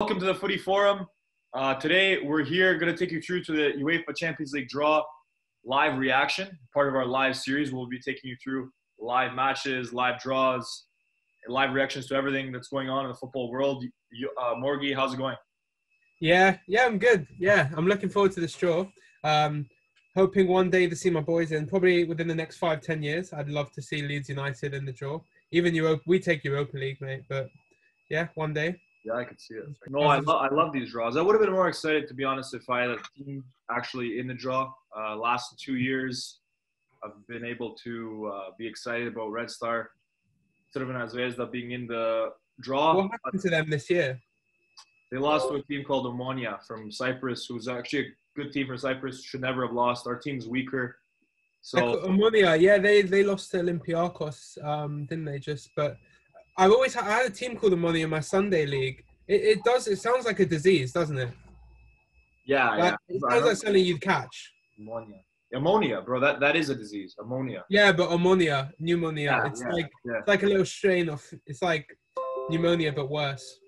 Welcome to the Footy Forum. Uh, today we're here going to take you through to the UEFA Champions League draw live reaction. Part of our live series, we'll be taking you through live matches, live draws, live reactions to everything that's going on in the football world. You, uh, how's it going? Yeah, yeah, I'm good. Yeah, I'm looking forward to this draw. Um, hoping one day to see my boys in, probably within the next five, ten years. I'd love to see Leeds United in the draw. Even Europe, we take Europa League, mate. But yeah, one day. Yeah, I could see it. No, I, lo- I love these draws. I would have been more excited, to be honest, if I had a team actually in the draw. Uh, last two years, I've been able to uh, be excited about Red Star, Crvena Zvezda being in the draw. What happened to them this year? They lost to a team called Omonia from Cyprus, who's actually a good team for Cyprus. Should never have lost. Our team's weaker. So Omonia, yeah, they they lost to Olympiacos, um, didn't they? Just, but I've always had, I had a team called Omonia in my Sunday league. It, it does. It sounds like a disease, doesn't it? yeah, Like, yeah. It sounds like something you'd catch. Ammonia. Ammonia, bro. That that is a disease. Ammonia. Yeah, but ammonia, pneumonia. Yeah, it's yeah, like yeah. it's like a little strain of. It's like pneumonia, but worse.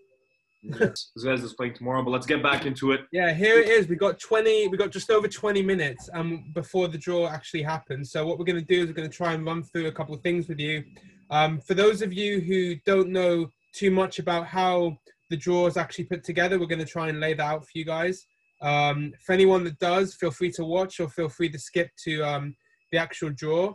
Yes. Zvezda's playing tomorrow, but let's get back into it. Yeah, here it is. We got 20, we got just over 20 minutes um, before the draw actually happens. So what we're going to do is we're going to try and run through a couple of things with you. Um, for those of you who don't know too much about how the draw is actually put together, we're going to try and lay that out for you guys. Um, for anyone that does, feel free to watch or feel free to skip to um, the actual draw.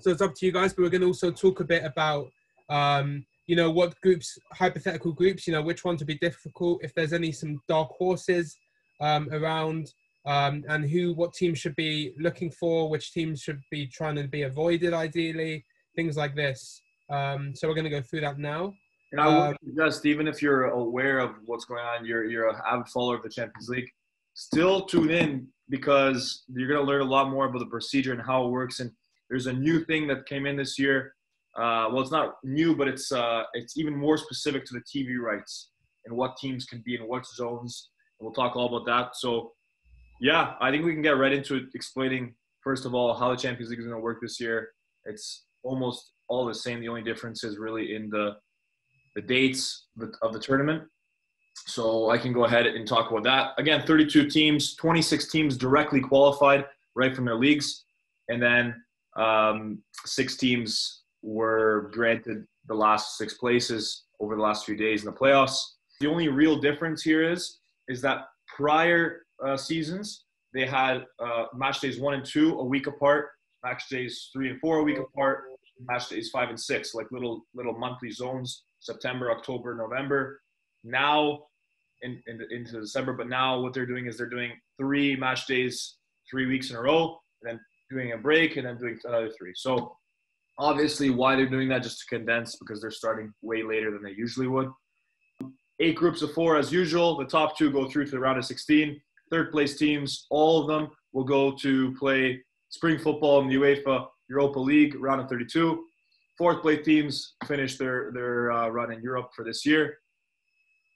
So it's up to you guys, but we're going to also talk a bit about um, you know what groups hypothetical groups you know which ones would be difficult if there's any some dark horses um, around um, and who what teams should be looking for which teams should be trying to be avoided ideally things like this um, so we're going to go through that now And I would suggest, even if you're aware of what's going on, you're you're an avid follower of the Champions League, still tune in because you're going to learn a lot more about the procedure and how it works. And there's a new thing that came in this year. Uh, well, it's not new, but it's uh, it's even more specific to the TV rights and what teams can be in what zones. And we'll talk all about that. So, yeah, I think we can get right into it, explaining first of all how the Champions League is going to work this year. It's almost all the same. The only difference is really in the the dates of the tournament. So I can go ahead and talk about that. Again, 32 teams, 26 teams directly qualified right from their leagues, and then um, six teams were granted the last six places over the last few days in the playoffs. The only real difference here is is that prior uh, seasons they had uh, match days one and two a week apart, match days three and four a week apart, match days five and six like little little monthly zones September, October, November. Now in, in, into December, but now what they're doing is they're doing three match days, three weeks in a row, and then doing a break, and then doing another three. So obviously, why they're doing that just to condense because they're starting way later than they usually would. Eight groups of four as usual. The top two go through to the round of 16. Third place teams, all of them will go to play spring football in the UEFA Europa League round of 32 fourth place teams finish their their uh, run in Europe for this year.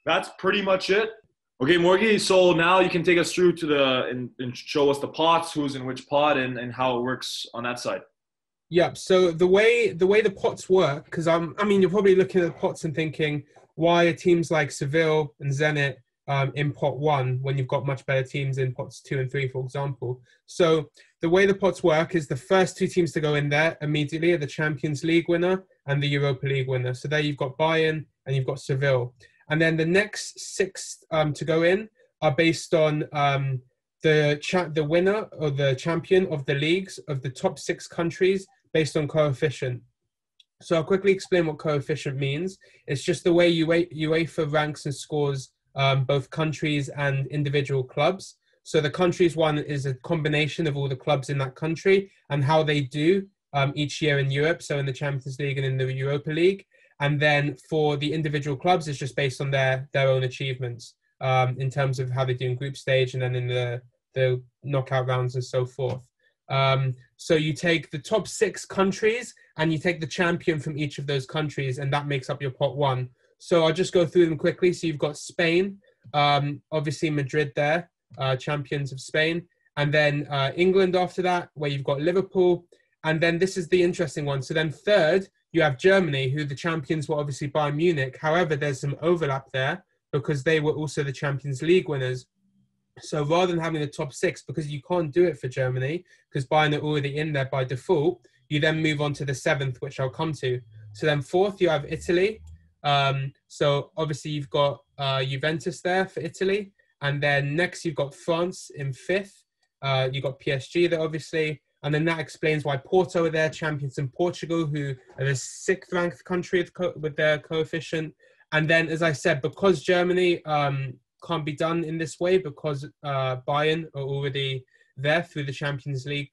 That's pretty much it. Okay, Morgie. So now you can take us through to the and, and show us the pots, who's in which pot, and, and how it works on that side. Yep. So the way the way the pots work, because I'm, I mean, you're probably looking at the pots and thinking, why are teams like Seville and Zenit um, in pot one when you've got much better teams in pots two and three, for example? So the way the pots work is the first two teams to go in there immediately are the Champions League winner and the Europa League winner. So there you've got Bayern and you've got Seville, and then the next six um, to go in are based on um, the cha- the winner or the champion of the leagues of the top six countries based on coefficient. So I'll quickly explain what coefficient means. It's just the way UEFA, ranks and scores um, both countries and individual clubs. So the countries one is a combination of all the clubs in that country and how they do um, each year in Europe. So in the Champions League and in the Europa League. And then for the individual clubs, it's just based on their their own achievements um, in terms of how they do in group stage and then in the the knockout rounds and so forth. Um, so you take the top six countries and you take the champion from each of those countries, and that makes up your pot one. So I'll just go through them quickly. So you've got Spain, um, obviously Madrid there, uh, champions of Spain, and then uh, England after that, where you've got Liverpool, and then this is the interesting one. So then third, you have Germany, who the champions were obviously Bayern Munich. However, there's some overlap there because they were also the Champions League winners. So rather than having the top six, because you can't do it for Germany, because Bayern are already in there by default, you then move on to the seventh, which I'll come to. So then fourth, you have Italy. Um, so obviously you've got uh, Juventus there for Italy, and then next you've got France in fifth. Uh, you've got PSG there, obviously, and then that explains why Porto are there, champions in Portugal, who are the sixth ranked country with, co- with their coefficient. And then, as I said, because Germany um, can't be done in this way, because uh, Bayern are already there through the Champions League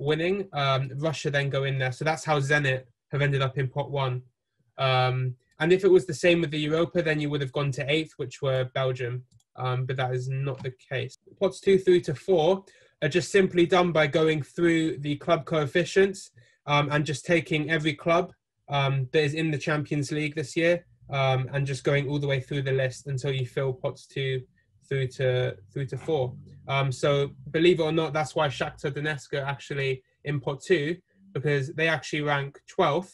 winning, um, Russia then go in there. So that's how Zenit have ended up in pot one. Um, and if it was the same with the Europa, then you would have gone to eighth, which were Belgium. Um, but that is not the case. Pots two through to four are just simply done by going through the club coefficients um, and just taking every club um, that is in the Champions League this year um, and just going all the way through the list until you fill pots two through to through to four. Um, so believe it or not, that's why Shakhtar Donetsk are actually in pot two because they actually rank 12th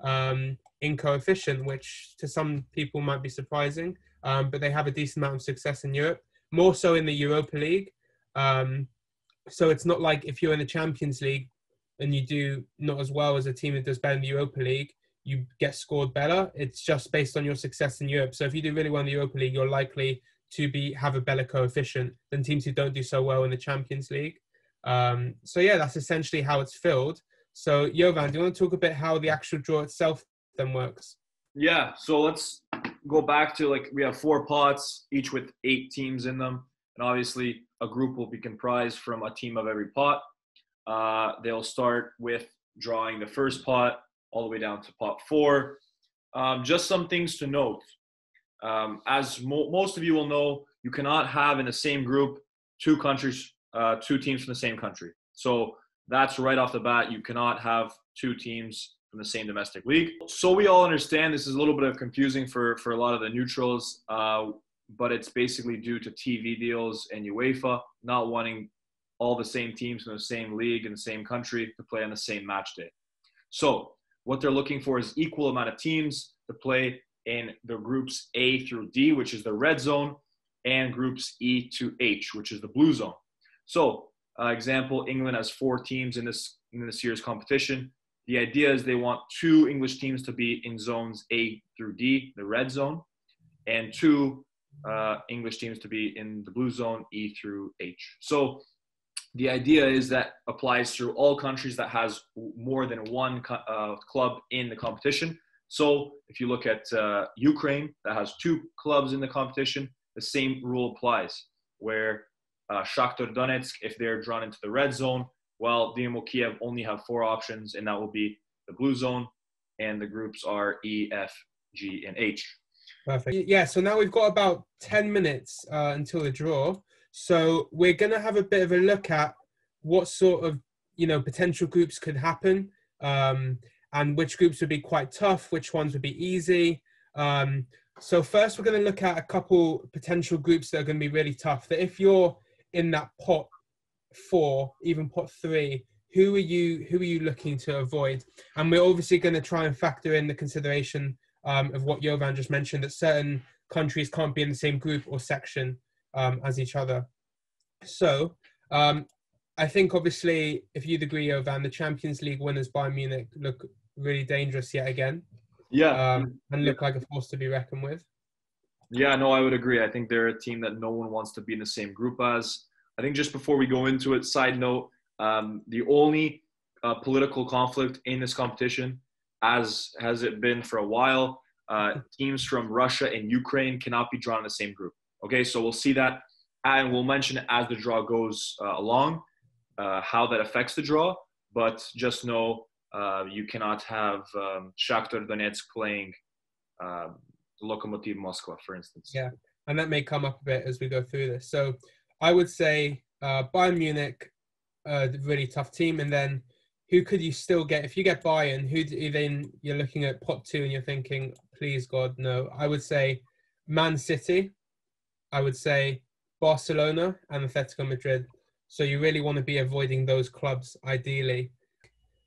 um, in coefficient, which to some people might be surprising. Um, but they have a decent amount of success in Europe, more so in the Europa League. Um, so it's not like if you're in the Champions League and you do not as well as a team that does better in the Europa League, you get scored better. It's just based on your success in Europe. So if you do really well in the Europa League, you're likely to be have a better coefficient than teams who don't do so well in the Champions League. Um, so yeah, that's essentially how it's filled. So Jovan, do you want to talk a bit how the actual draw itself then works? Yeah, so let's go back to like we have four pots, each with eight teams in them, and obviously a group will be comprised from a team of every pot. Uh, they'll start with drawing the first pot all the way down to pot four. Um, just some things to note. Um, as mo- most of you will know, you cannot have in the same group two countries, uh, two teams from the same country. So that's right off the bat. You cannot have two teams from the same domestic league. So we all understand this is a little bit of confusing for for a lot of the neutrals, uh, but it's basically due to TV deals and UEFA not wanting all the same teams from the same league in the same country to play on the same match day. So what they're looking for is equal amount of teams to play in the groups A through D, which is the red zone, and groups E to H, which is the blue zone. So, uh, example, England has four teams in this in this year's competition. The idea is they want two English teams to be in zones A through D, the red zone, and two uh, English teams to be in the blue zone, E through H. So the idea is that applies to all countries that has more than one uh, club in the competition. So if you look at uh, Ukraine, that has two clubs in the competition, the same rule applies. Where uh, Shakhtar Donetsk, if they're drawn into the red zone, well, Dynamo Kiev only have four options, and that will be the blue zone, and the groups are E, F, G, and H. Perfect. Yeah, so now we've got about 10 minutes uh, until the draw. So we're going to have a bit of a look at what sort of, you know, potential groups could happen um, and which groups would be quite tough, which ones would be easy. Um, so first we're going to look at a couple potential groups that are going to be really tough. That if you're in that pot four, even pot three, who are you who are you looking to avoid? And we're obviously going to try and factor in the consideration um, of what Jovan just mentioned that certain countries can't be in the same group or section um, as each other. So um, I think obviously, if you'd agree, Jovan, the Champions League winners Bayern Munich look really dangerous yet again. Yeah, um, and look like a force to be reckoned with. Yeah, no, I would agree. I think they're a team that no one wants to be in the same group as. I think just before we go into it, side note, um, the only uh, political conflict in this competition, as has it been for a while, uh, teams from Russia and Ukraine cannot be drawn in the same group. Okay, so we'll see that, and we'll mention it as the draw goes uh, along, uh, how that affects the draw. But just know uh, you cannot have um, Shakhtar Donetsk playing uh, Lokomotiv Moscow, for instance. Yeah, and that may come up a bit as we go through this. So I would say uh, Bayern Munich, uh, really tough team, and then who could you still get if you get Bayern? Who do, then you're looking at pot two and you're thinking, please God, no. I would say Man City. I would say Barcelona and Atletico Madrid. So you really want to be avoiding those clubs ideally.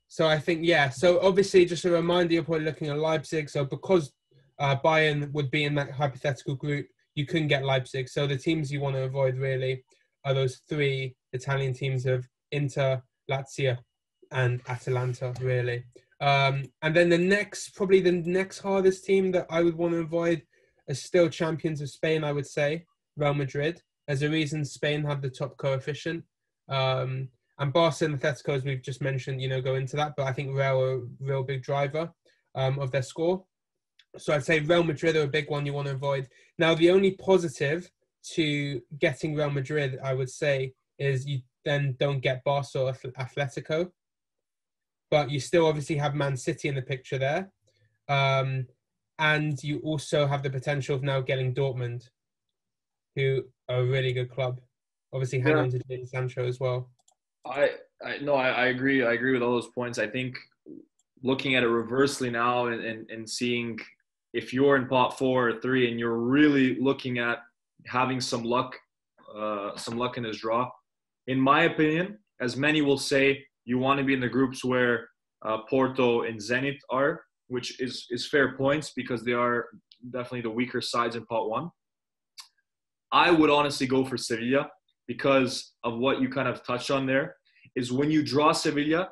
So I think yeah. So obviously, just a reminder, you're probably looking at Leipzig. So because uh, Bayern would be in that hypothetical group, you couldn't get Leipzig. So the teams you want to avoid really are those three Italian teams of Inter, Lazio, and Atalanta, really. Um, and then the next, probably the next hardest team that I would want to avoid is still champions of Spain, I would say, Real Madrid. As a reason, Spain have the top coefficient. Um, and Barca and Atletico, as we've just mentioned, you know, go into that. But I think Real are a real big driver um, of their score. So I'd say Real Madrid are a big one you want to avoid. Now, the only positive to getting Real Madrid, I would say, is you then don't get Barca or Atletico. But you still obviously have Man City in the picture there. Um, and you also have the potential of now getting Dortmund, who are a really good club. Obviously, hang yeah. on to Jadon Sancho as well. I, I no, I, I, agree. I agree with all those points. I think looking at it reversely now and, and, and seeing if you're in pot four or three and you're really looking at having some luck, uh, some luck in his draw, in my opinion, as many will say, you want to be in the groups where uh, Porto and Zenit are, which is is fair points because they are definitely the weaker sides in pot one. I would honestly go for Sevilla because of what you kind of touched on there. Is when you draw Sevilla,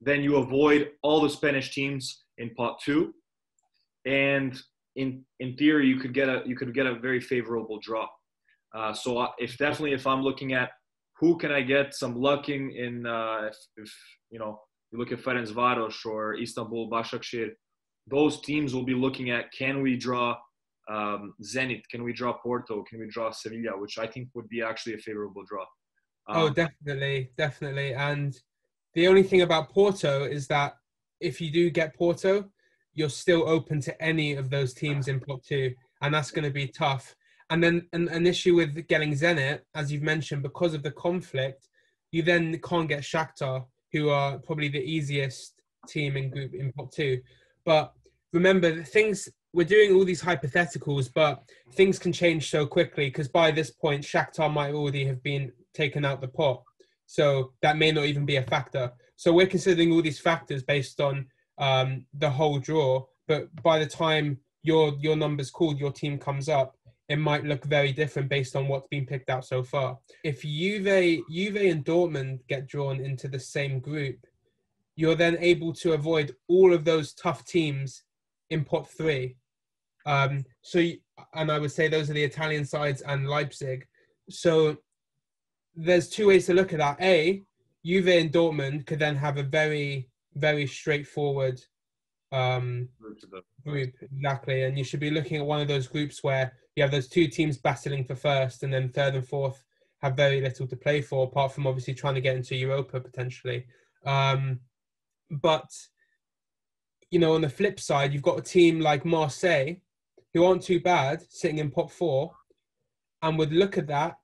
then you avoid all the Spanish teams in pot two, and in in theory you could get a you could get a very favorable draw. Uh, so if definitely if I'm looking at who can I get some luck in, in uh, if, if, you know you look at Ferencvaros or Istanbul Başakşehir, those teams will be looking at can we draw um, Zenit, can we draw Porto, can we draw Sevilla, which I think would be actually a favorable draw. Um, oh, definitely, definitely. And the only thing about Porto is that if you do get Porto, you're still open to any of those teams in Pot Two, and that's going to be tough. And then an, an issue with getting Zenit, as you've mentioned, because of the conflict, you then can't get Shakhtar, who are probably the easiest team in group in pot two. But remember, things we're doing all these hypotheticals, but things can change so quickly because by this point, Shakhtar might already have been taken out the pot. So that may not even be a factor. So we're considering all these factors based on um, the whole draw. But by the time your your numbers called, your team comes up, it might look very different based on what's been picked out so far. If Juve, Juve and Dortmund get drawn into the same group, you're then able to avoid all of those tough teams in pot three. Um, so, and I would say those are the Italian sides and Leipzig. So, there's two ways to look at that. A, Juve and Dortmund could then have a very, very straightforward um, group exactly, and you should be looking at one of those groups where you have those two teams battling for first, and then third and fourth have very little to play for, apart from obviously trying to get into Europa potentially. Um, but you know, on the flip side, you've got a team like Marseille, who aren't too bad, sitting in pot four, and would look at that,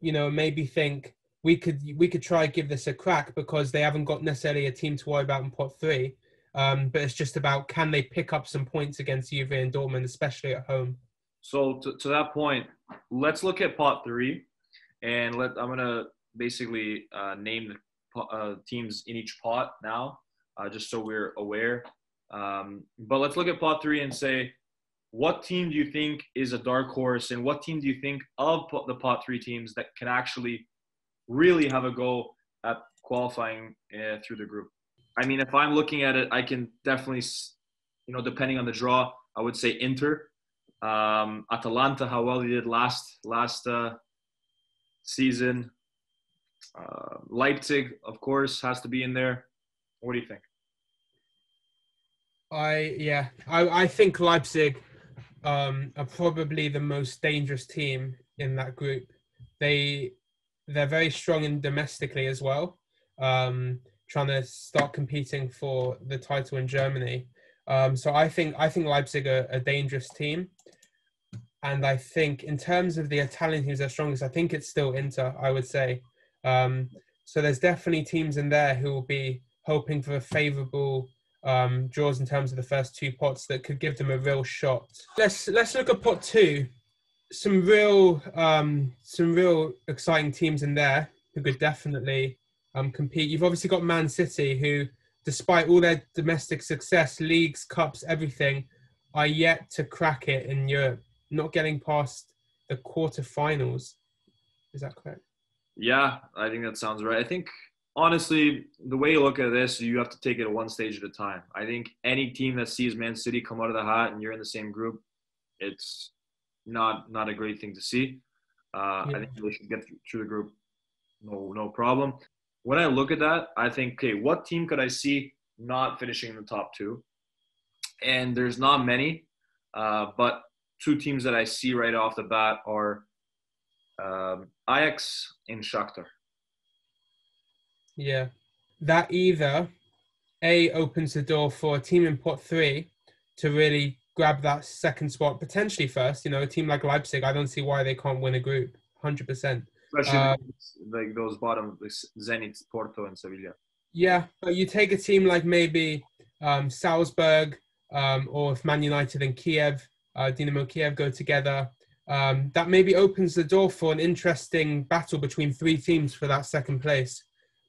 you know, maybe think we could we could try give this a crack because they haven't got necessarily a team to worry about in pot three. Um, but it's just about can they pick up some points against Juve and Dortmund, especially at home. So to, to that point, let's look at pot three, and let I'm gonna basically uh, name the uh, teams in each pot now, uh, just so we're aware. Um, but let's look at pot three and say, what team do you think is a dark horse, and what team do you think of the pot three teams that can actually really have a go at qualifying uh, through the group? I mean, if I'm looking at it, I can definitely, you know, depending on the draw, I would say Inter um, Atalanta, how well they did last last uh, season. Uh, Leipzig, of course, has to be in there. What do you think? I yeah, I I think Leipzig um, are probably the most dangerous team in that group. They they're very strong in domestically as well, um, trying to start competing for the title in Germany. Um, so I think I think Leipzig are a dangerous team, and I think in terms of the Italian teams that are strongest, I think it's still Inter. I would say. Um, so there's definitely teams in there who will be hoping for a favourable um, draws in terms of the first two pots that could give them a real shot. Let's let's look at pot two. Some real um, some real exciting teams in there who could definitely um, compete. You've obviously got Man City who despite all their domestic success, leagues, cups, everything, are yet to crack it in Europe. not getting past the quarterfinals. Is that correct? Yeah, I think that sounds right. I think honestly, the way you look at this, you have to take it one stage at a time. I think any team that sees Man City come out of the hat and you're in the same group, it's not not a great thing to see. Uh, yeah. I think they should get through the group, no no problem. When I look at that, I think, okay, what team could I see not finishing in the top two? And there's not many, uh, but two teams that I see right off the bat are um, Ajax and Shakhtar. Yeah, that either a opens the door for a team in pot three to really grab that second spot, potentially first. You know, a team like Leipzig, I don't see why they can't win a group, hundred percent. Especially uh, like those bottom, Zenit, Porto, and Sevilla. Yeah, but you take a team like maybe um, Salzburg um, or if Man United and Kiev, uh, Dynamo Kiev go together, um, that maybe opens the door for an interesting battle between three teams for that second place.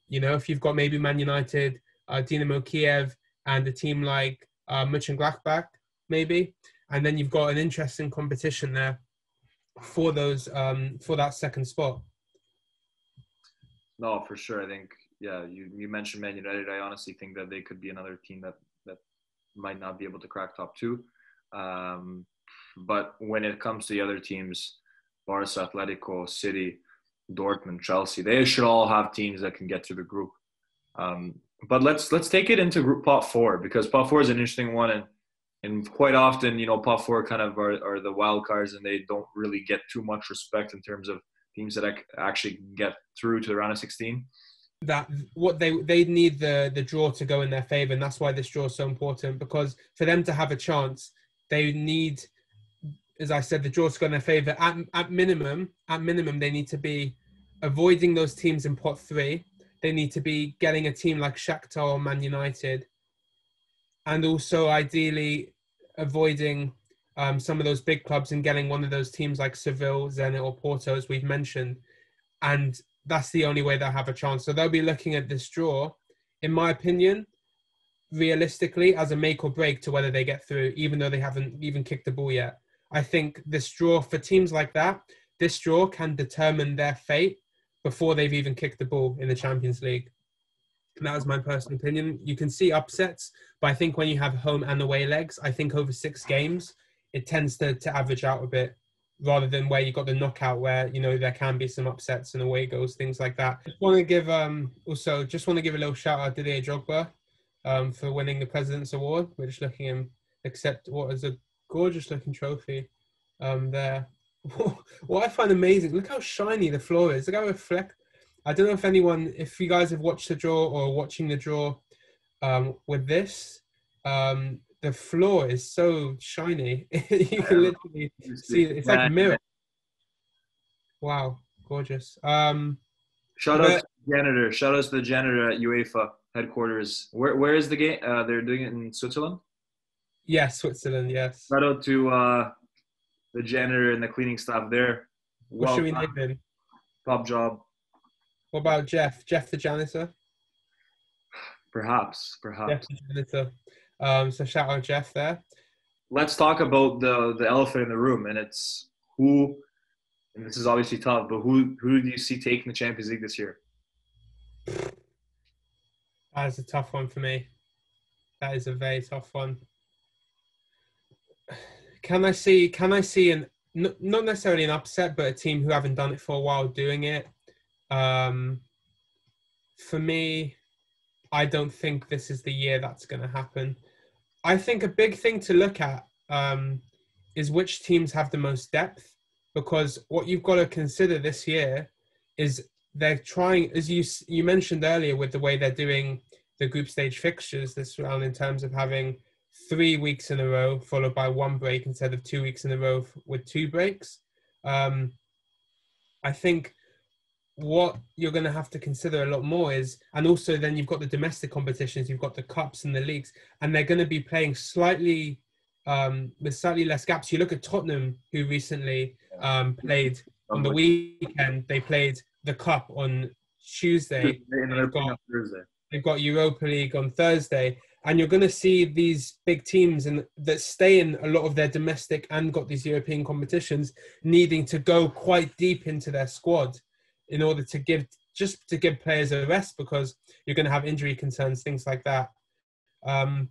You know, if you've got maybe Man United, uh, Dynamo Kiev, and a team like uh, Mönchengladbach, maybe, and then you've got an interesting competition there for those um, for that second spot. No, for sure. I think yeah. You you mentioned Man United. I honestly think that they could be another team that that might not be able to crack top two. Um, but when it comes to the other teams, Barca, Atletico, City, Dortmund, Chelsea, they should all have teams that can get to the group. Um, but let's let's take it into group pot four because pot four is an interesting one and and quite often you know pot four kind of are, are the wild cards and they don't really get too much respect in terms of teams that actually get through to the round of 16 that what they they need the the draw to go in their favor and that's why this draw is so important because for them to have a chance they need as I said, the draw to go in their favour. At, at minimum, at minimum, they need to be avoiding those teams in pot three. They need to be getting a team like Shakhtar or Man United, and also ideally avoiding um, some of those big clubs and getting one of those teams like Seville, Zenit, or Porto, as we've mentioned. And that's the only way they'll have a chance. So they'll be looking at this draw, in my opinion, realistically, as a make or break to whether they get through, even though they haven't even kicked the ball yet. I think this draw for teams like that, this draw can determine their fate before they've even kicked the ball in the Champions League. That was my personal opinion. You can see upsets, but I think when you have home and away legs, I think over six games, it tends to, to average out a bit rather than where you got the knockout where you know there can be some upsets and away goes things like that just want to give um also just want to give a little shout out to Didier Drogba um for winning the president's award we're just looking him accept what is a gorgeous looking trophy um, there. what I find amazing, look how shiny the floor is. Look how reflect. I don't know if anyone, if you guys have watched the draw or watching the draw um, with this, um, the floor is so shiny. you can literally see it. It's like a mirror. Wow, gorgeous. Um, Shout out to the janitor. Shout out to the janitor at UEFA headquarters. Where where is the game? Uh, they're doing it in Switzerland. Yes, Switzerland. Yes. Shout out to uh, the janitor and the cleaning staff there. What well should we name him? Top job. What about Jeff? Jeff the janitor. Perhaps, perhaps. Jeff the janitor. Um, so shout out Jeff there. Let's talk about the the elephant in the room, and it's who. And this is obviously tough, but who who do you see taking the Champions League this year? That is a tough one for me. That is a very tough one can I see? Can I see an not necessarily an upset, but a team who haven't done it for a while doing it? Um, for me, I don't think this is the year that's going to happen. I think a big thing to look at um, is which teams have the most depth, because what you've got to consider this year is they're trying, as you you mentioned earlier, with the way they're doing the group stage fixtures this round in terms of having three weeks in a row, followed by one break instead of two weeks in a row with two breaks. Um, I think what you're going to have to consider a lot more is, and also then you've got the domestic competitions, you've got the cups and the leagues, and they're going to be playing slightly um, with slightly less gaps. You look at Tottenham, who recently um, played on the weekend. They played the cup on Tuesday. They've got, they've got Europa League on Thursday, and you're going to see these big teams and that stay in a lot of their domestic and got these European competitions needing to go quite deep into their squad in order to give just to give players a rest because you're going to have injury concerns, things like that. Um,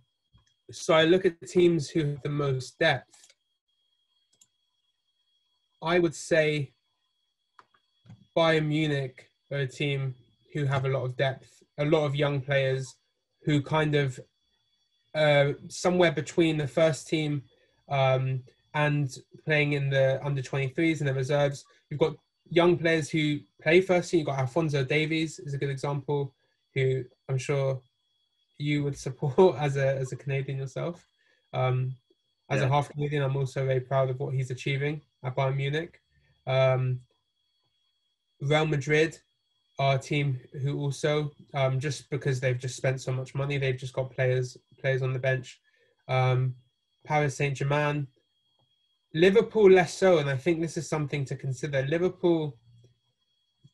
so I look at teams who have the most depth. I would say Bayern Munich are a team who have a lot of depth, a lot of young players who kind of uh, somewhere between the first team um, and playing in the under 23s and the reserves. You've got young players who play first team. You've got Alphonso Davies is a good example, who I'm sure you would support as a as a Canadian yourself. Um, as yeah. a half Canadian, I'm also very proud of what he's achieving at Bayern Munich. Um, Real Madrid a team who also, um, just because they've just spent so much money, they've just got players players on the bench. Um, Paris Saint Germain, Liverpool less so, and I think this is something to consider. Liverpool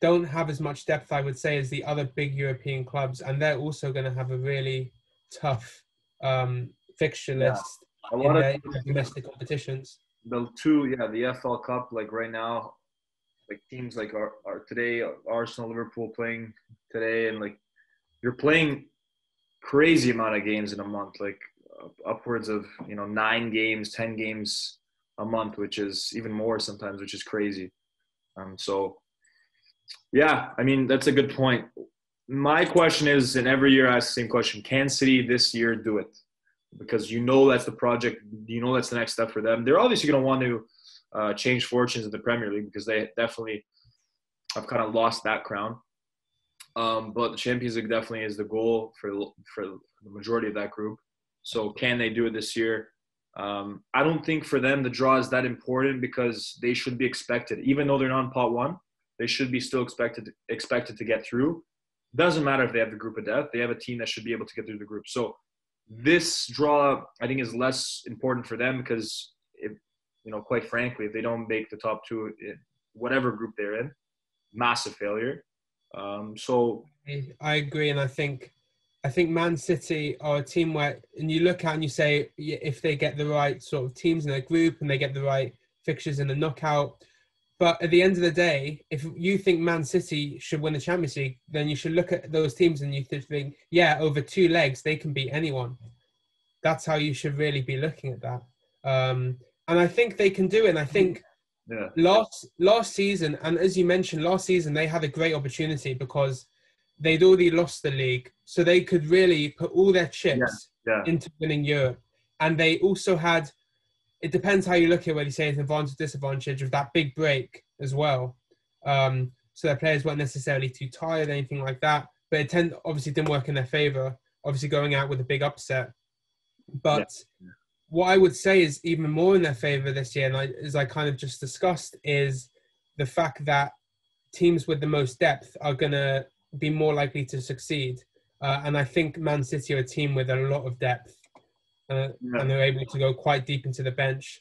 don't have as much depth, I would say, as the other big European clubs, and they're also going to have a really tough um, fixture list yeah. a lot in of domestic competitions. The two, yeah, the FL Cup, like right now, like teams like are, are today Arsenal, Liverpool playing today, and like you're playing crazy amount of games in a month, like upwards of you know nine games, ten games a month, which is even more sometimes, which is crazy. Um, so yeah, I mean that's a good point. My question is, and every year I ask the same question: Can City this year do it? Because you know that's the project, you know that's the next step for them. They're obviously going to want to uh, change fortunes in the Premier League because they definitely have kind of lost that crown. Um, but the Champions League definitely is the goal for for the majority of that group. So can they do it this year? Um, I don't think for them the draw is that important because they should be expected, even though they're not in pot one, they should be still expected expected to get through. Doesn't matter if they have the group of death; they have a team that should be able to get through the group. So this draw, I think, is less important for them because you know, quite frankly, if they don't make the top two, in whatever group they're in, massive failure. Um, so I agree, and I think I think Man City are a team where, and you look at and you say, if they get the right sort of teams in their group and they get the right fixtures in the knockout. But at the end of the day, if you think Man City should win the Champions League, then you should look at those teams and you think, yeah, over two legs they can beat anyone. That's how you should really be looking at that. Um, and I think they can do it. And I think yeah. last last season, and as you mentioned, last season they had a great opportunity because they'd already lost the league, so they could really put all their chips yeah. Yeah. into winning Europe. And they also had. It depends how you look at it, whether you say it's an advantage disadvantage of that big break as well. Um, so their players weren't necessarily too tired, anything like that. But it tend, obviously didn't work in their favour. Obviously going out with a big upset. But yeah what I would say is even more in their favour this year, and I, as I kind of just discussed, is the fact that teams with the most depth are going to be more likely to succeed. Uh, and I think Man City are a team with a lot of depth, uh, yeah. and they're able to go quite deep into the bench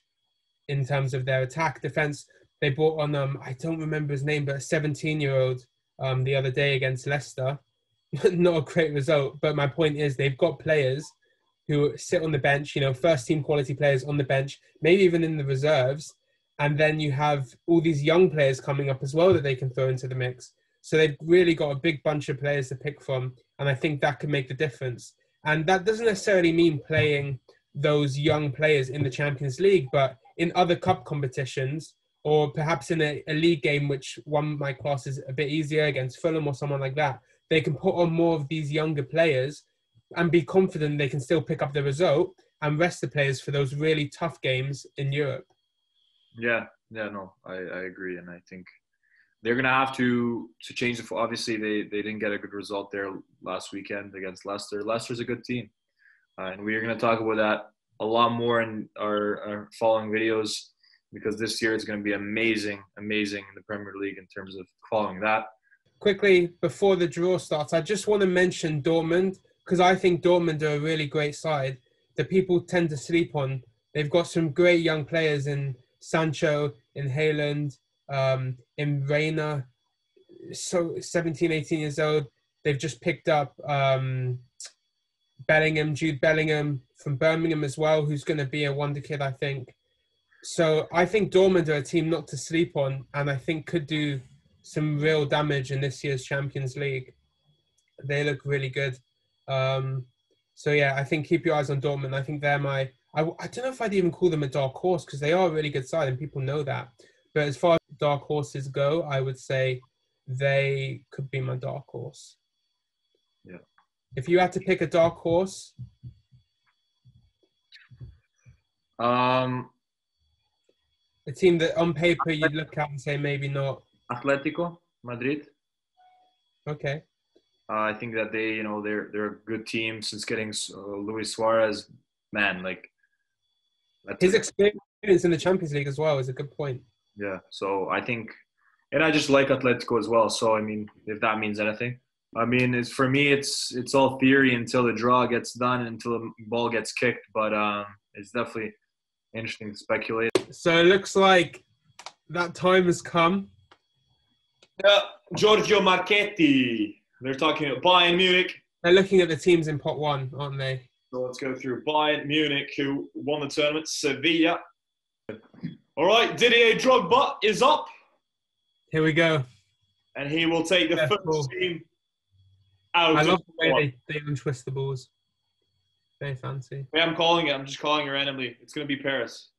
in terms of their attack defense. They brought on um, I don't remember his name, but a 17 year old um, the other day against Leicester. Not a great result, but my point is they've got players who sit on the bench, you know, first team quality players on the bench, maybe even in the reserves. And then you have all these young players coming up as well that they can throw into the mix. So they've really got a big bunch of players to pick from. And I think that can make the difference. And that doesn't necessarily mean playing those young players in the Champions League, but in other cup competitions, or perhaps in a, a league game, which one might class is a bit easier against Fulham or someone like that, they can put on more of these younger players and be confident they can still pick up the result and rest the players for those really tough games in Europe. Yeah, yeah, no, I, I agree, and I think they're gonna have to to change the. Obviously, they they didn't get a good result there last weekend against Leicester. Leicester's a good team, uh, and we are gonna talk about that a lot more in our, our following videos because this year is going to be amazing, amazing in the Premier League in terms of following that. Quickly before the draw starts, I just want to mention Dortmund because I think Dortmund are a really great side that people tend to sleep on. They've got some great young players in Sancho, in Haaland, um, in Reyna, so 17, 18 years old. They've just picked up um, Bellingham, Jude Bellingham from Birmingham as well, who's going to be a wonder kid, I think. So I think Dortmund are a team not to sleep on, and I think could do some real damage in this year's Champions League. They look really good. Um, so yeah, I think keep your eyes on Dortmund. I think they're my. I, I don't know if I'd even call them a dark horse because they are a really good side and people know that. But as far as dark horses go, I would say they could be my dark horse. Yeah. If you had to pick a dark horse, Um, a team that on paper you'd look at and say maybe not. Atletico Madrid. Okay. Uh, I think that they, you know, they're they're a good team since getting uh, Luis Suarez. Man, like His experience in the Champions League as well is a good point. Yeah. So I think, and I just like Atletico as well. So I mean, if that means anything, I mean, it's for me, it's it's all theory until the draw gets done, until the ball gets kicked. But um, it's definitely interesting to speculate. So it looks like that time has come. Yeah, Giorgio Marchetti. They're talking about Bayern Munich. They're looking at the teams in pot one, aren't they? So let's go through Bayern Munich, who won the tournament. Sevilla. All right, Didier Drogba is up, Here we go. and he will take the first team out. I love the way they, they untwist the balls. Very fancy. Yeah, I'm calling it. I'm just calling it randomly. It's going to be Paris.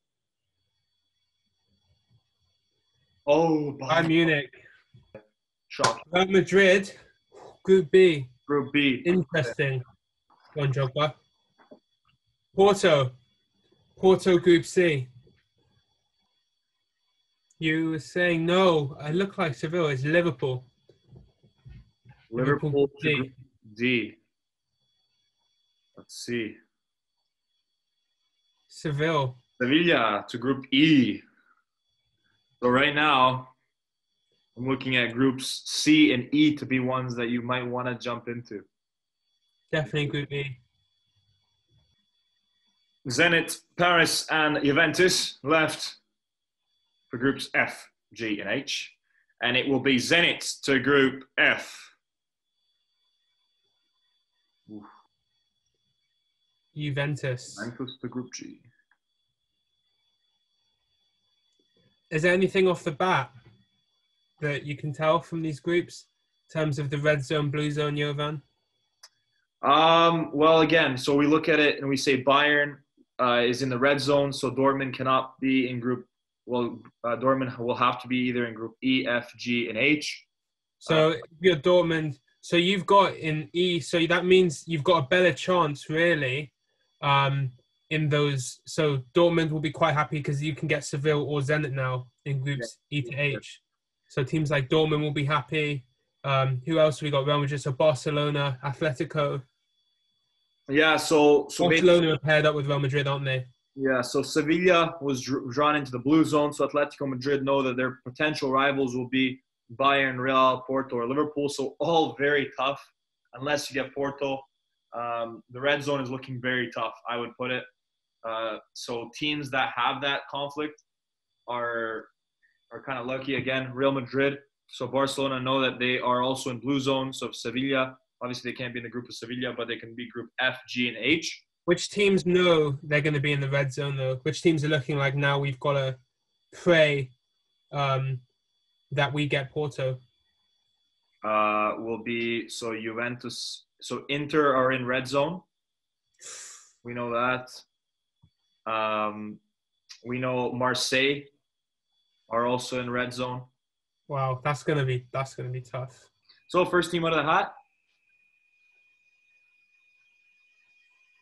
Oh, Bayern Bayern Munich. Shock. Real Madrid. Group B. Group B. Interesting. Go on, Drogba. Porto. Porto Group C. You were saying no. I look like Seville. It's Liverpool. Liverpool to D. D. Let's see. Seville. Sevilla to Group E. So right now, I'm looking at groups C and E to be ones that you might want to jump into. Definitely Group E. Zenit, Paris, and Juventus left for groups F, G, and H. And it will be Zenit to Group F. Juventus. Juventus to Group G. Is there anything off the bat that you can tell from these groups in terms of the red zone, blue zone, Jovan? Um, well, again, so we look at it and we say Bayern uh, is in the red zone, so Dortmund cannot be in Group. Well, uh, Dortmund will have to be either in Group E, F, G, and H. So if you're Dortmund. So you've got in E. So that means you've got a better chance, really, um, in those. So Dortmund will be quite happy because you can get Seville or Zenit now in groups E to H. So teams like Dortmund will be happy. Um, who else have we got? Real Madrid, so Barcelona, Atletico. Yeah, so so Barcelona are paired up with Real Madrid, aren't they? Yeah, so Sevilla was drawn into the blue zone, so Atletico Madrid know that their potential rivals will be Bayern, Real, Porto, or Liverpool. So all very tough, unless you get Porto. Um, the red zone is looking very tough, I would put it. Uh, so teams that have that conflict are are kind of lucky. Again, Real Madrid. So Barcelona know that they are also in blue zone. So Sevilla, obviously they can't be in the group of Sevilla, but they can be group F, G, and H. Which teams know they're going to be in the red zone, though? Which teams are looking like now we've got to pray um, that we get Porto? uh, will be so Juventus. So Inter are in red zone. We know that. Um, we know Marseille are also in red zone. Wow, that's gonna be that's gonna be tough. So first team out of the hat.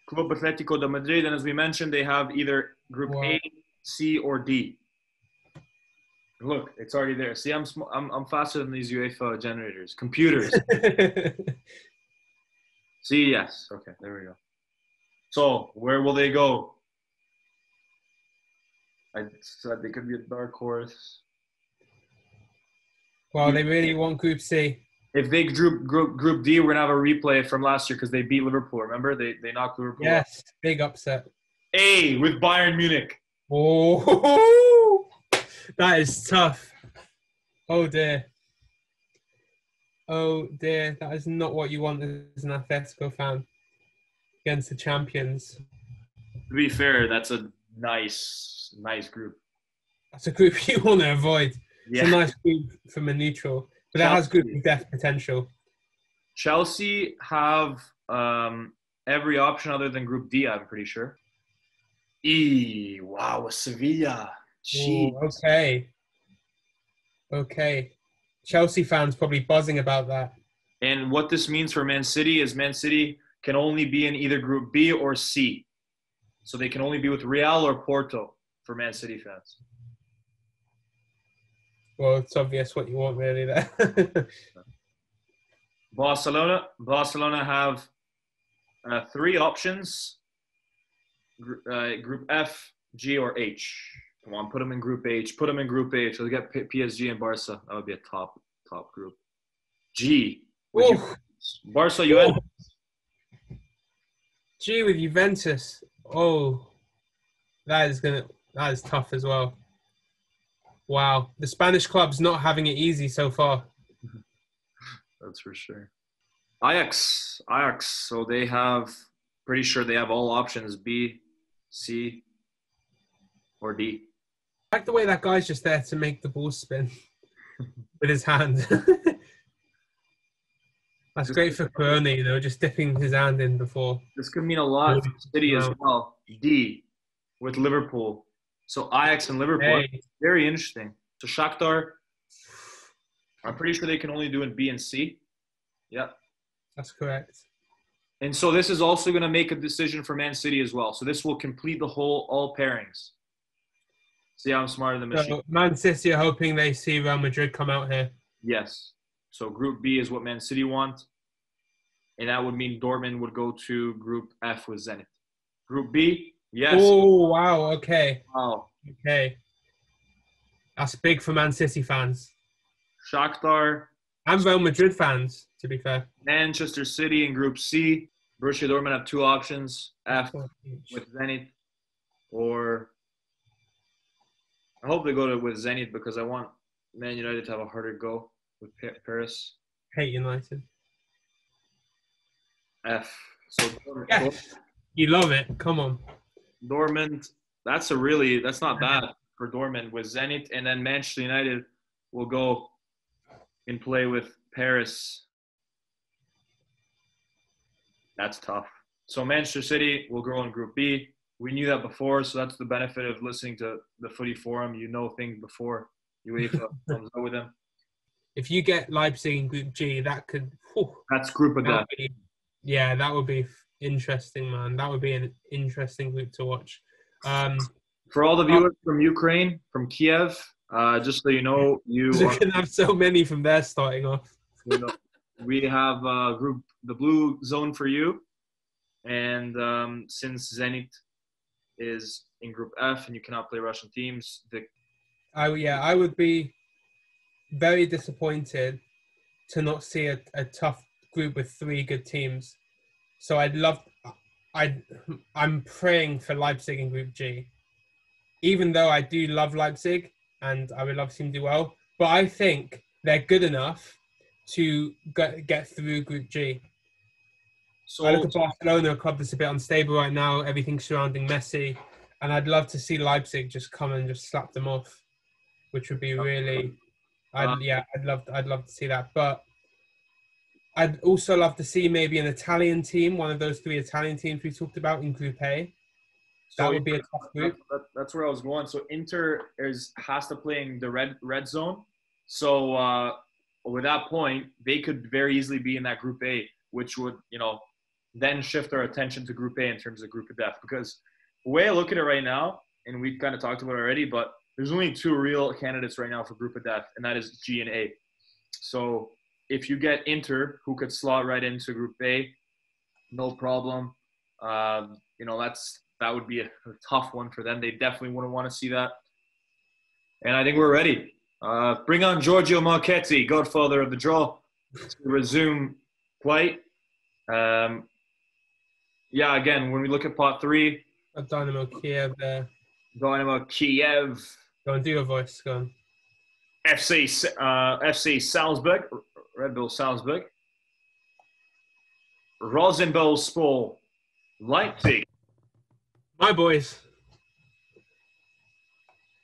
Club Atletico de Madrid, and as we mentioned, they have either Group Wow. A, C, or D. Look, it's already there. See, I'm sm- I'm, I'm faster than these UEFA generators, computers. See, yes. Okay, there we go. So, where will they go? I said they could be a dark horse. well, they really want Group C. If they group group group D, we're gonna have a replay from last year because they beat Liverpool. Remember, they they knocked Liverpool. Yes, big upset. A with Bayern Munich. Oh, that is tough. Oh dear. Oh dear, that is not what you want as an Atletico fan. against the champions. To be fair, that's a nice, nice group. That's a group you want to avoid. It's a Yeah. nice group from a neutral, but it has good Chelsea. death potential. Chelsea have um, every option other than Group D. I'm pretty sure. E wow, Sevilla. Jeez. Ooh, okay. Okay. Chelsea fans probably buzzing about that. And what this means for Man City is Man City can only be in either Group B or C. So they can only be with Real or Porto for Man City fans. Well, it's obvious what you want, really. There. Barcelona, Barcelona have uh, three options: Gr- uh, Group F, G, or H. Come on, put them in Group H. Put them in Group H. Let's get P- PSG and Barca. That would be a top top group. G. with. Barca, Juventus. G with Juventus. Oh, that is gonna. That is tough as well. Wow, the Spanish club's not having it easy so far. That's for sure. Ajax, Ajax. So they have pretty sure they have all options: B, C, or D. I like the way that guy's just there to make the ball spin with his hand. That's great for you know, just dipping his hand in before. This could mean a lot for City as well. D with Liverpool. So Ajax and Liverpool. Hey, Very interesting. So Shakhtar, I'm pretty sure they can only do in B and C. Yeah. that's correct. And so this is also going to make a decision for Man City as well. So this will complete the whole all pairings. See how I'm smarter than the machine. So Man City are hoping they see Real Madrid come out here. Yes. So Group B is what Man City want. And that would mean Dortmund would go to Group F with Zenit. Group B, yes. Oh wow, okay, Wow. okay. That's big for Man City fans Shakhtar, and Real Madrid fans. To be fair, Manchester City in Group C. Borussia Dortmund have two options: F with Zenit, or I hope they go to with Zenit because I want Man United to have a harder go with Paris. hate United. F. So Yes, you love it. Come on. Dortmund, that's a really that's not bad for Dortmund with Zenit, and then Manchester United will go and play with Paris. That's tough. So Manchester City will go in Group B. We knew that before, so that's the benefit of listening to the Footy Forum. You know things before UEFA comes out with them. If you get Leipzig in Group G, that could. whew, That's group of that death. be, yeah, that would be interesting, man. That would be an interesting group to watch. Um, For all the viewers from Ukraine, from Kiev, uh, just so you know, you you are can have so many from there starting off. you know, we have uh, group the blue zone for you, and um, since Zenit is in Group F and you cannot play Russian teams, the I yeah, I would be very disappointed to not see a, a tough group with three good teams. So I'd love, I I'm praying for Leipzig in Group G, even though I do love Leipzig and I would love to see them do well. But I think they're good enough to get get through Group G. I look so at Barcelona, a club that's a bit unstable right now. Everything surrounding Messi, and I'd love to see Leipzig just come and just slap them off, which would be really, I'd, yeah, I'd love, I'd love to see that. But I'd also love to see maybe an Italian team, one of those three Italian teams we talked about in Group A. That so would be a tough group. that's where I was going. So Inter is has to play in the red red zone. So uh, with that point, they could very easily be in that Group A, which would you know then shift our attention to Group A in terms of group of death. Because the way I look at it right now, and we've kind of talked about it already, but there's only two real candidates right now for group of death, and that is G and A. So if you get Inter, who could slot right into Group A, no problem. Um, you know that's that would be a, a tough one for them. They definitely wouldn't want to see that. And I think we're ready. Uh, bring on Giorgio Marchetti, godfather of the draw, to resume play. Um, yeah, again, when we look at part three, A Dynamo Kiev there. Dynamo Kiev, Go and do your voice. Go on. FC uh, FC Salzburg, Red Bull Salzburg, RasenBallsport, Leipzig. My boys.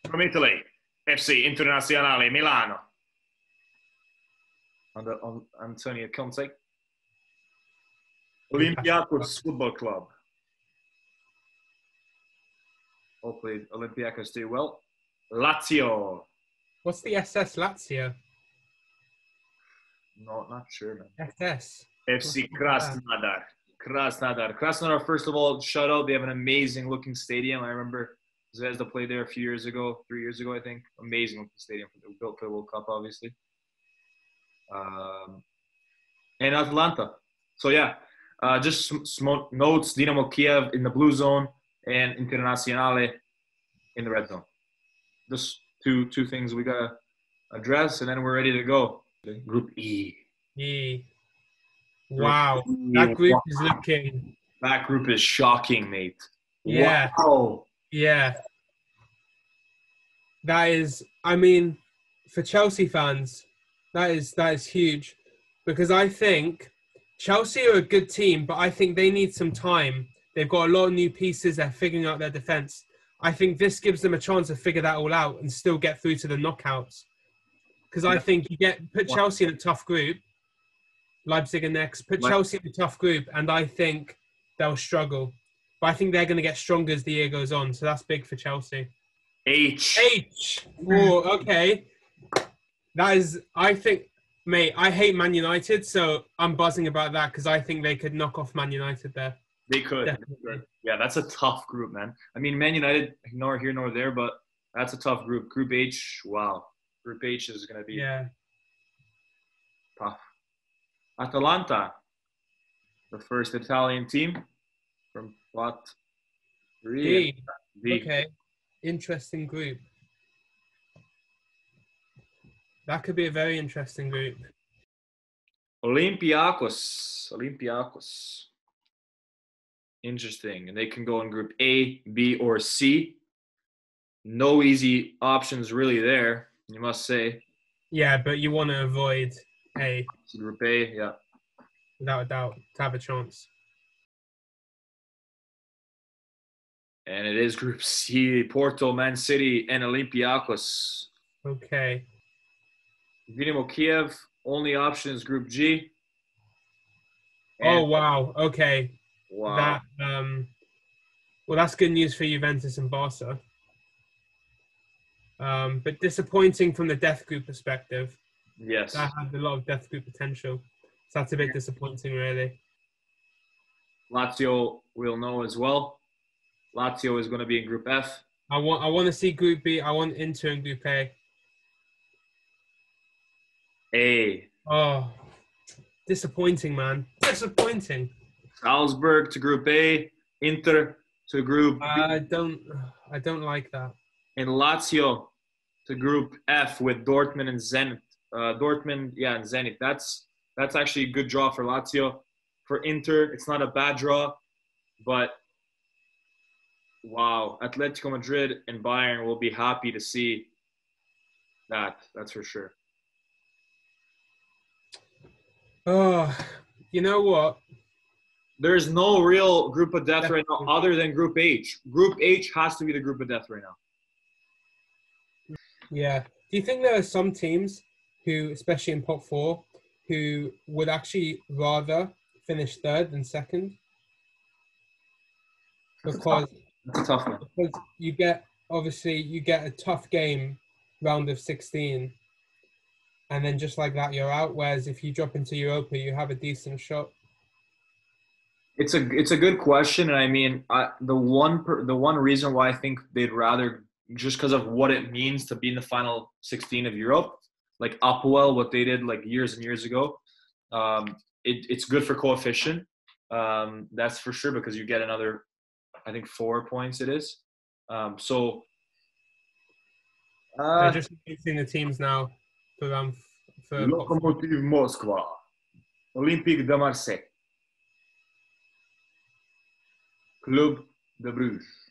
From Italy, FC Internazionale Milano. Under on Antonio Conte. Olympiacos Football Club. Hopefully, Olympiacos do well. Lazio. What's the SS Lazio? No, not sure, man. SS. FC Krasnodar. Krasnodar. Krasnodar, first of all, shout out. They have an amazing looking stadium. I remember Zvezda played there a few years ago, three years ago, I think. Amazing looking stadium. Built for the World Cup, obviously. Um, and Atalanta. So, yeah, uh, just some, some notes Dynamo Kiev in the blue zone and Internazionale in the red zone. Just two two things we got to address, and then we're ready to go. Group E. E. Wow. That group is looking. That group is shocking, mate. Yeah. Wow. Yeah. That is, I mean, for Chelsea fans, that is that is huge, because I think Chelsea are a good team, but I think they need some time. They've got a lot of new pieces. They're figuring out their defense. I think this gives them a chance to figure that all out and still get through to the knockouts. Because I think you get put Chelsea in a tough group, Leipzig are next. Put Chelsea in a tough group, and I think they'll struggle. But I think they're going to get stronger as the year goes on. So that's big for Chelsea. H. H. Oh, okay. That is, I think, mate. I hate Man United, so I'm buzzing about that because I think they could knock off Man United there. They could. Definitely. Yeah, that's a tough group, man. I mean, Man United, nor here nor there, but that's a tough group. Group H, wow. Group H is going to be Yeah. tough. Atalanta, the first Italian team from what? D. D. Okay. Interesting group. That could be a very interesting group. Olympiacos. Olympiacos. Interesting. And they can go in group A, B, or C. No easy options really there, you must say. Yeah, but you want to avoid A Group yeah. without a doubt to have a chance. And it is Group C, Porto, Man City, and Olympiacos. Okay. Dynamo Kiev, only option is Group G. Oh wow. Okay. wow. That um. Well, that's good news for Juventus and Barca. Um, but disappointing from the death group perspective. yes. That had a lot of death group potential. So that's a bit disappointing, really. Lazio we'll know as well. Lazio is going to be in Group F. I want I want to see Group B. I want Inter and Group A. A. Oh, disappointing, man. Disappointing. Salzburg to Group A. Inter to Group B. I don't I don't like that. and Lazio to Group F with Dortmund and Zenit. Uh, Dortmund, yeah, and Zenit. That's that's actually a good draw for Lazio. For Inter, it's not a bad draw, but wow, Atletico Madrid and Bayern will be happy to see that. That's for sure. Oh, you know what? There's no real group of death right now other than Group H. Group H has to be the group of death right now. Yeah. Do you think there are some teams who, especially in pot four, who would actually rather finish third than second? Because That's a tough one. because you get obviously you get a tough game round of 16 and then just like that you're out whereas if you drop into europa you have a decent shot It's a it's a good question, and I mean, I, the one per, the one reason why I think they'd rather just because of what it means to be in the final 16 of Europe, like APOEL, what they did like years and years ago, um, it, it's good for coefficient. Um, that's for sure because you get another, I think four points it is. Um, so they're uh, just mixing the teams now for um for Lokomotiv Moskva, Olympique de Marseille, Club de Bruges.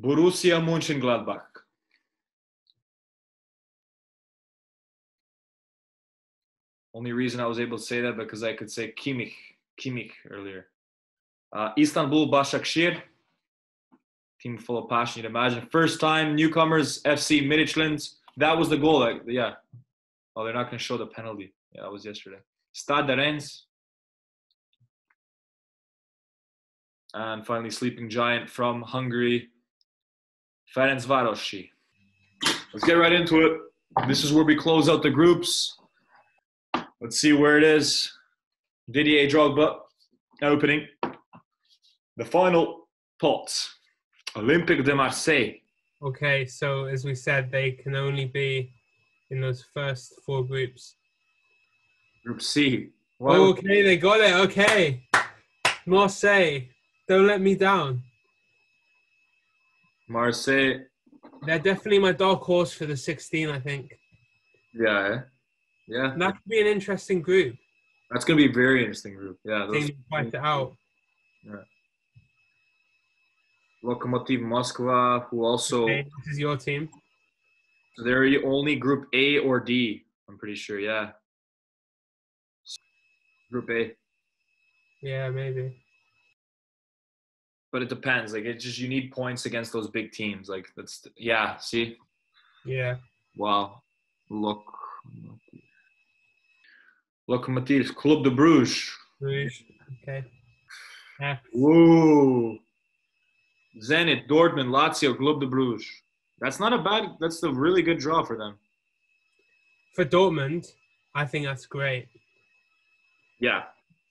Borussia Mönchengladbach. Only reason I was able to say that because I could say Kimmich, Kimmich earlier. Uh, Istanbul Başakşehir, team full of passion. You'd imagine. First time newcomers, FC Midtjylland. That was the goal. Like, yeah. Oh, they're not going to show the penalty. Yeah, that was yesterday. Stade de Reims. And finally, Sleeping Giant from Hungary, Ferencvárosi. Let's get right into it. This is where we close out the groups. Let's see where it is. Didier Drogba opening. The final pot. Olympique de Marseille. Okay, so as we said, they can only be in those first four groups. Group C. Well, okay, they got it. Okay. Marseille, don't let me down. Marseille. They're definitely my dark horse for the 16, I think. Yeah. eh? Yeah. And that could be an interesting group. That's going to be a very interesting group. Yeah. those- fight it out. Lokomotiv Moskva, who also Okay, this is your team. they're only Group A or D. I'm pretty sure. Yeah. Group A, Yeah, maybe. But it depends. Like it just you need points against those big teams. Like that's yeah. See, Yeah. wow. Look, Look, Lokomotiv Club de Bruges. Bruges. Okay. Yeah. Whoa. Zenit, Dortmund, Lazio, Club de Bruges. That's not a bad. That's a really good draw for them. For Dortmund, I think that's great. Yeah,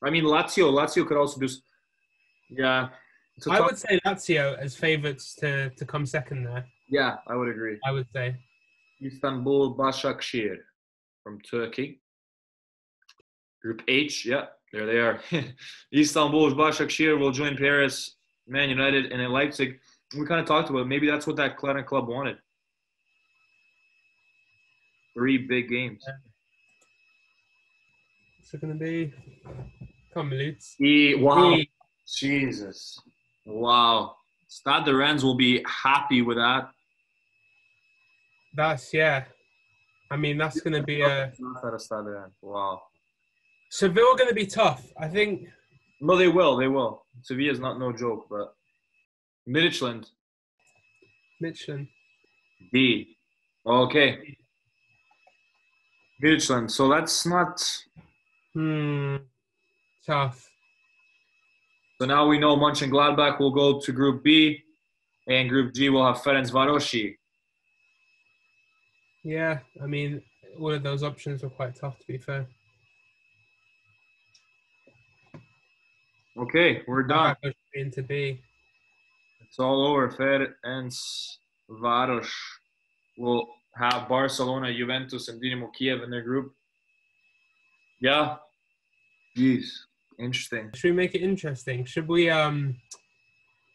I mean Lazio. Lazio could also do. Yeah, it's a I tough- would say Lazio as favourites to, to come second there. Yeah, I would agree. I would say. Istanbul Başakşehir from Turkey. Group H, yeah, there they are. Istanbul Başakşehir will join Paris, Man United, and then Leipzig. We kind of talked about it. maybe that's what that Kleiner club wanted. Three big games. What's it going to be? Come, Lutz. E- wow, E. Jesus, wow. Stade de Rennes will be happy with that. That's, yeah. I mean, that's going to be a. Not out of Stade de Rennes. Wow. Seville going to be tough. I think. No, they will. They will. Sevilla's not no joke, but Midtjylland Michelin. D. Okay. Midtjylland. So that's not. Hmm. Tough. So now we know Mönchengladbach will go to Group B, and Group G will have Ferencvárosi. Yeah. I mean, all of those options were quite tough, to be fair. Okay, we're done. I'll go straight Into B. It's all over. Ferencváros will have Barcelona, Juventus, and Dinamo Kiev in their group. Yeah. Jeez. Interesting. Should we make it interesting? Should we um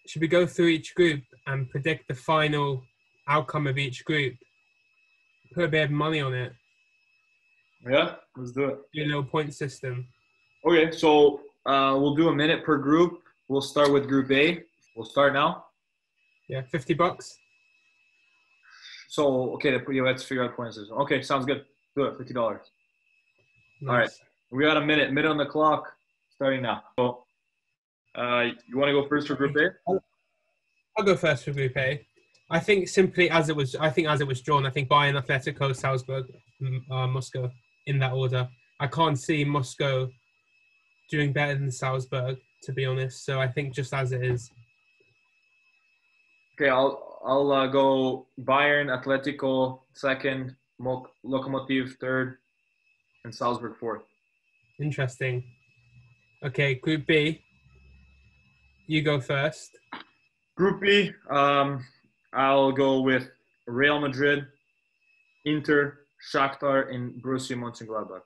should we go through each group and predict the final outcome of each group? Put a bit of money on it. Yeah, let's do it. Do a little point system. Okay, so uh, we'll do a minute per group. We'll start with Group A. We'll start now. Yeah, fifty bucks. So okay, let's figure out point system. Okay, sounds good. Do it. Fifty dollars. All right. We got a minute. Minute on the clock. So, uh, you want to go first for Group A? I'll go first for Group A. I think simply as it was, I think as it was drawn, I think Bayern, Atletico, Salzburg, mm, uh, Moscow in that order. I can't see Moscow doing better than Salzburg, to be honest. So I think just as it is. Okay, I'll I'll uh, go Bayern, Atletico second, Mo- Lokomotiv third, and Salzburg fourth. Interesting. Okay, Group B. You go first. Group B, um, I'll go with Real Madrid, Inter, Shakhtar, and Borussia Mönchengladbach.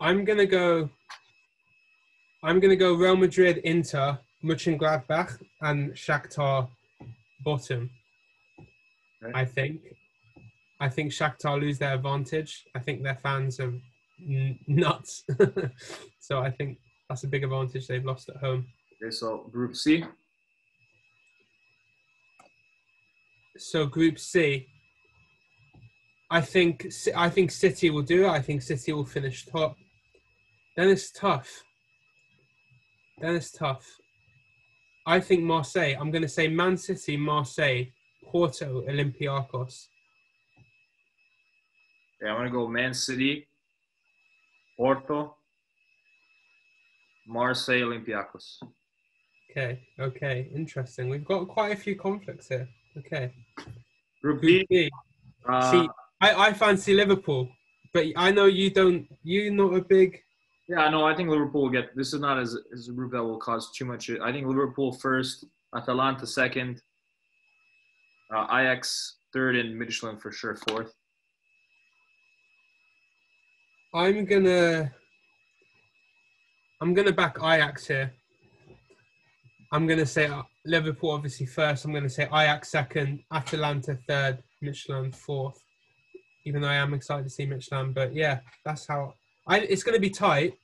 I'm gonna go. I'm gonna go Real Madrid, Inter, Mönchengladbach, and Shakhtar bottom. Okay. I think. I think Shakhtar lose their advantage. I think their fans n- nuts. so I think that's a big advantage they've lost at home. Okay, so Group C, So Group C. I think I think City will do it. I think City will finish top. Then it's tough. Then it's tough. I think Marseille. I'm going to say Man City, Marseille, Porto, Olympiacos. Yeah, I'm going to go Man City, Porto, Marseille, Olympiacos. Okay, okay, interesting. We've got quite a few conflicts here. Okay. Group B. Uh, See, I, I fancy Liverpool, but I know you don't. You're not a big. Yeah, no, I think Liverpool will get. This is not as, as a group that will cause too much. I think Liverpool first, Atalanta second, uh, Ajax third, and Midtjylland for sure fourth. I'm gonna. I'm gonna back Ajax here. I'm gonna say uh, Liverpool obviously first. I'm gonna say Ajax second, Atalanta third, Michelin fourth even though I am excited to see Michelin, But yeah, that's how I, it's to be tight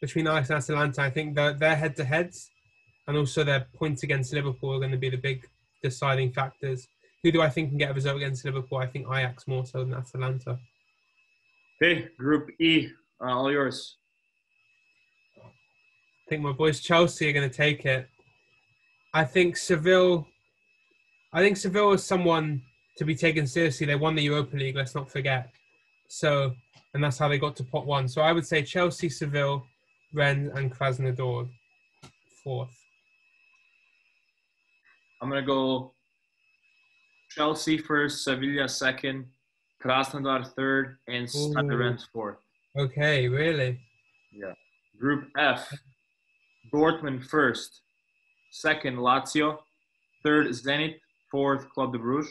between Ajax and Atalanta. I think their, their head-to-heads and also their points against Liverpool are going to be the big deciding factors. Who do I think can get a result against Liverpool? I think Ajax more so than Atalanta. Okay, Group E, uh, all yours. I think my boys Chelsea are going to take it. I think Seville. I think Seville is someone to be taken seriously. They won the Europa League, let's not forget. So, and that's how they got to pot one. So I would say Chelsea, Seville, Rennes, and Krasnodar fourth. I'm gonna go Chelsea first, Sevilla second, Krasnodar third, and Stade fourth. Okay, really? Yeah. Group F, Dortmund first, second Lazio, third Zenit, fourth Club de Bruges.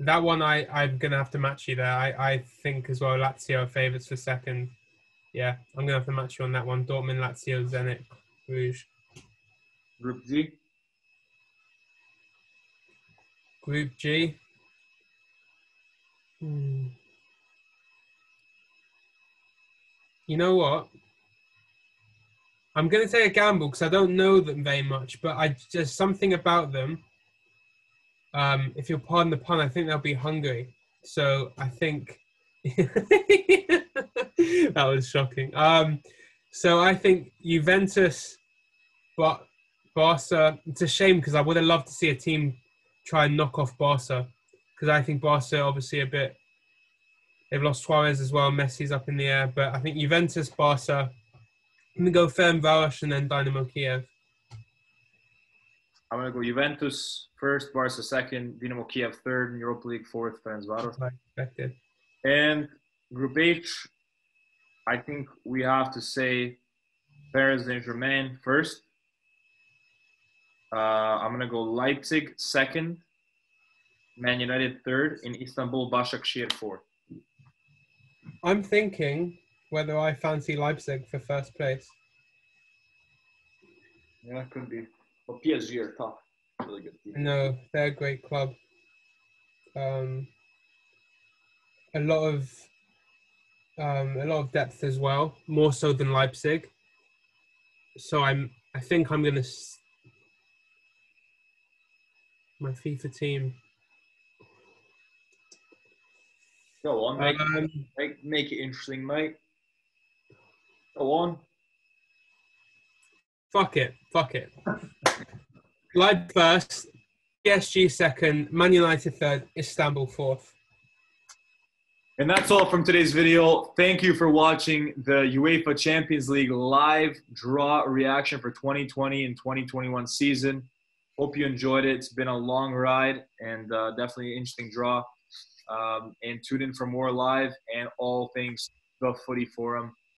That one, I I'm gonna have to match you there. I I think as well. Lazio favourites for second. Yeah, I'm gonna have to match you on that one. Dortmund, Lazio, Zenit, Bruges. Group G. Group G. Hmm. You know what? I'm going to take a gamble because I don't know them very much, but I just something about them um, if you'll pardon the pun, I think they'll be hungry. So I think that was shocking. Um, so I think Juventus, but Barca. It's a shame because I would have loved to see a team try and knock off Barca because I think Barca obviously a bit. They've lost Suarez as well. Messi's up in the air, but I think Juventus, Barca. I'm gonna go Ferencváros and then Dynamo Kiev. I'm gonna go Juventus first, Barca second, Dynamo Kiev third, and Europa League fourth, Ferencváros. Expected. And Group H, I think we have to say Paris Saint Germain first. Uh, I'm gonna go Leipzig second, Man United third, in Istanbul Başakşehir fourth. I'm thinking whether I fancy Leipzig for first place. Yeah, could be. But PSG are tough. Really good team. No, they're a great club. Um, a lot of um, a lot of depth as well, more so than Leipzig. So I'm. I think I'm gonna. My FIFA team. Go on, make, um, make, make it interesting, mate. Go on. Fuck it. Fuck it. Leipzig first, PSG second, Man United third, Istanbul fourth. And that's all from today's video. Thank you for watching the UEFA Champions League live draw reaction for 2020 and 2021 season. Hope you enjoyed it. It's been a long ride and uh, definitely an interesting draw. Um, and tune in for more live and all things the Footy Forum.